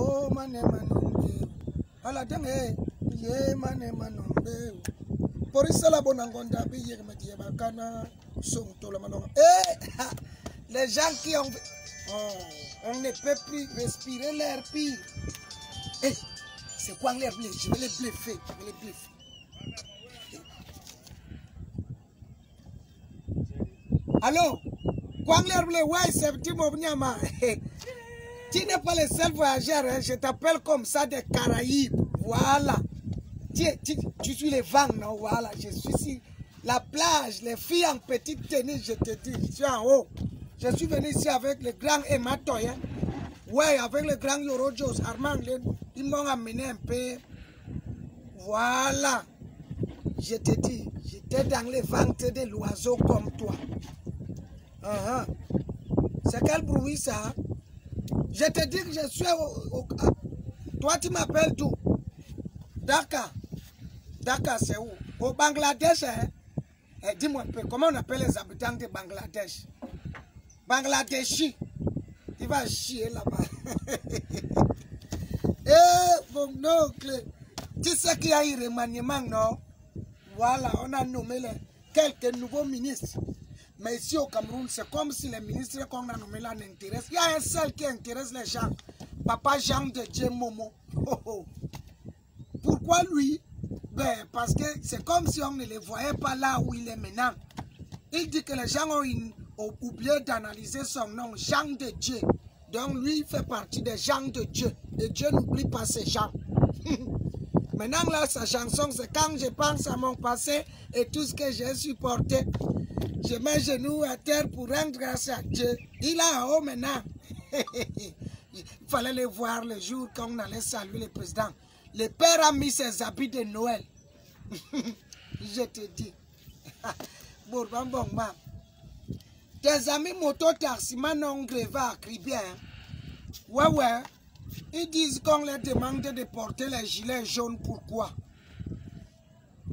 oh mane manombe ala denge ye mane manombe porisala bonango ndabi yeke madiye bakana. Songtola malonga. Eh ha, les gens qui ont oh, on ne peut plus respirer l'air pire. Eh c'est quoi l'air bleu je vais les bluffer je vais les bluffer. Allô? Kwangler Blé, ouais, c'est Timo Bnyama. Tu n'es pas le seul voyageur, hein, je t'appelle comme ça des Caraïbes. Voilà. Tu, tu, tu suis les vents, non? Voilà, je suis ici. La plage, les filles en petite tenue, je te dis, je suis en haut. Je suis venu ici avec le grand Emma Toy, hein. Ouais, avec le grand Yoro Jos, Armand, ils m'ont amené un peu. Voilà. Je te dis, j'étais dans les ventres de l'oiseau comme toi. Ah. C'est quel bruit ça? Je te dis que je suis au... au- ah. Toi, tu m'appelles d'où Dakar. Dakar, c'est où Au Bangladesh, hein Eh, Dis-moi un peu, comment on appelle les habitants de Bangladesh Bangladeshi. Il va chier là-bas. Eh, mon oncle. Tu sais qu'il y a eu remaniement, non Voilà, on a nommé les- quelques nouveaux ministres. Mais ici au Cameroun, c'est comme si les ministres qu'on a nommés là n'intéressent. Il y a un seul qui intéresse les gens. Papa Jean de Dieu Momo. Oh, oh. Pourquoi lui? Ben, Parce que c'est comme si on ne le voyait pas là où il est maintenant. Il dit que les gens ont, oublié d'analyser son nom, Jean de Dieu. Donc lui, il fait partie des gens de Dieu. Et Dieu n'oublie pas ces gens. Maintenant, là, sa chanson, c'est quand je pense à mon passé et tout ce que j'ai supporté. Je mets genoux à terre pour rendre grâce à Dieu. Il est en haut maintenant. Il fallait le voir le jour quand on allait saluer le président. Le père a mis ses habits de Noël. Je te dis. Bourban Bongba. Tes amis moto-taximan ont grévé à Cribien. Ouais, ouais. Ils disent qu'on leur demande de porter les gilets jaunes. Pourquoi?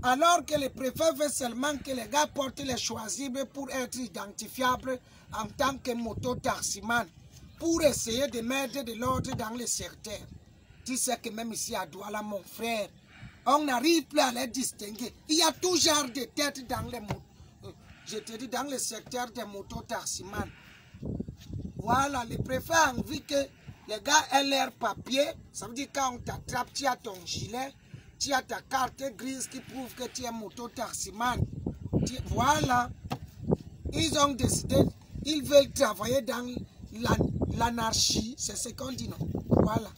Alors que le préfet veut seulement que les gars portent les choisibles pour être identifiables en tant que moto-taximan. Pour essayer de mettre de l'ordre dans le secteur. Tu sais que même ici à Douala, mon frère, on n'arrive plus à les distinguer. Il y a tout genre de têtes dans les motos. Je te dis, dans le secteur des moto-taximans. Voilà, le préfet a envie que les gars aient leur papier. Ça veut dire quand on t'attrape, tu as ton gilet, tu as ta carte grise qui prouve que tu es moto-taximan. Voilà. Ils ont décidé, ils veulent travailler dans la- l'anarchie. C'est ce qu'on dit, non? Voilà.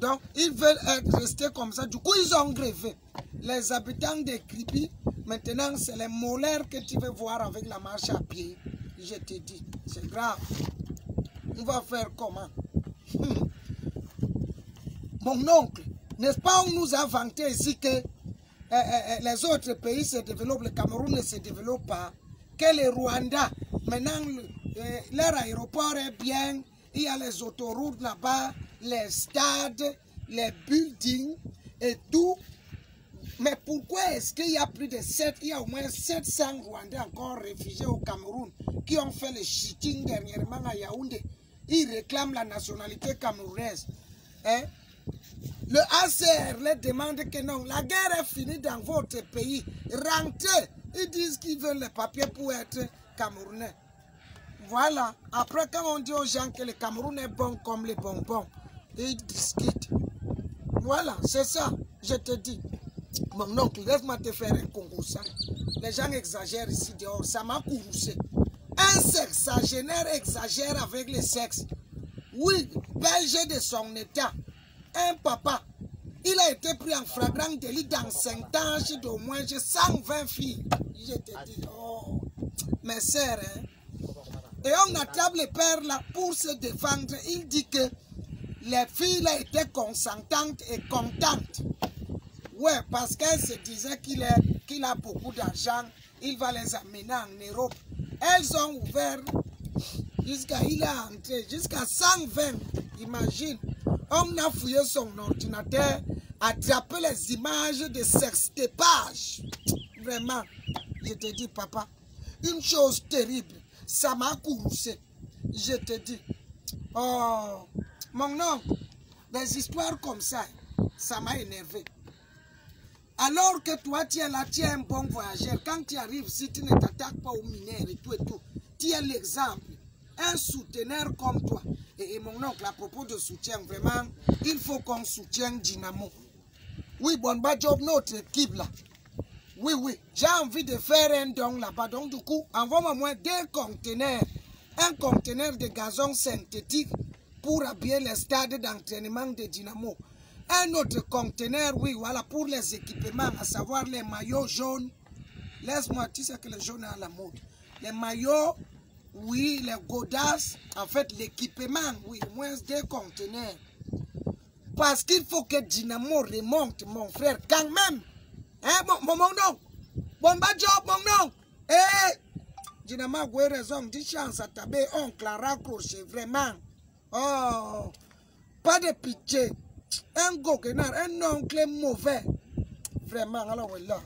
Donc, ils veulent restés comme ça. Du coup, ils ont grévé. Les habitants de Kribi, maintenant, c'est les molaires que tu veux voir avec la marche à pied. Je te dis, c'est grave. On va faire comment? Mon oncle, n'est-ce pas, on nous a vanté ici que euh, euh, euh, les autres pays se développent, le Cameroun ne se développe pas, que le Rwanda, maintenant, le- leur aéroport est bien, il y a les autoroutes là-bas, les stades, les buildings et tout. Mais pourquoi est-ce qu'il y a plus de 7, il y a au moins 700 Rwandais encore réfugiés au Cameroun qui ont fait le shooting dernièrement à Yaoundé? Ils réclament la nationalité camerounaise. Hein? Le ACR leur demande que non, la guerre est finie dans votre pays. Rentrez. Ils disent qu'ils veulent les papiers pour être camerounais. Voilà. Après, quand on dit aux gens que le Cameroun est bon comme les bonbons, ils discutent. Voilà, c'est ça, je te dis. Mon oncle, laisse-moi te faire un concours. ça. Les gens exagèrent ici dehors, ça m'a courroucé. Un génère, exagère avec le sexe. Oui, belge de son état. Un papa, il a été pris en flagrant délit dans 5 ans d'au moins 120 filles. Je te dis, oh, mes sœurs, hein. Et on attrape le père là pour se défendre. Il dit que les filles là étaient consentantes et contentes. Ouais, parce qu'elle se est- qu'il a beaucoup d'argent, il va les amener en Europe. Elles ont ouvert jusqu'à, il a entré jusqu'à 120, imagine. On a fouillé son ordinateur, attrapé les images de sextépage. Vraiment, je te dis, papa, une chose terrible, ça m'a courroucé. Je te dis, oh, mon oncle, Des histoires comme ça, ça m'a énervé. Alors que toi, tu es là, tu es un bon voyageur. Quand tu arrives, si tu ne t'attaques pas aux mineurs et tout et tout, tu es l'exemple. Un souteneur comme toi. Et, mon oncle, à propos de soutien, vraiment, il faut qu'on soutienne Dynamo. Oui, bon, bah, job, notre équipe là. Oui, oui, j'ai envie de faire un don là-bas. Donc, du coup, envoie-moi deux conteneurs. Un conteneur de gazon synthétique pour habiller les stades d'entraînement de Dynamo. Un autre conteneur, oui, voilà, pour les équipements, à savoir les maillots jaunes. Laisse-moi, tu sais que le jaune est à la mode. Les maillots, oui, les godasses, en fait, l'équipement, oui, moins deux conteneurs. Parce qu'il faut que Dynamo remonte, mon frère, quand même. Hein, mon, mon, nom. Bon, job, mon nom. Eh, Dynamo a raison, dit chance à taber, oncle a raccroché, vraiment. Oh, pas de pitié. Un goguenard, un oncle mauvais. Vraiment, alors, voilà.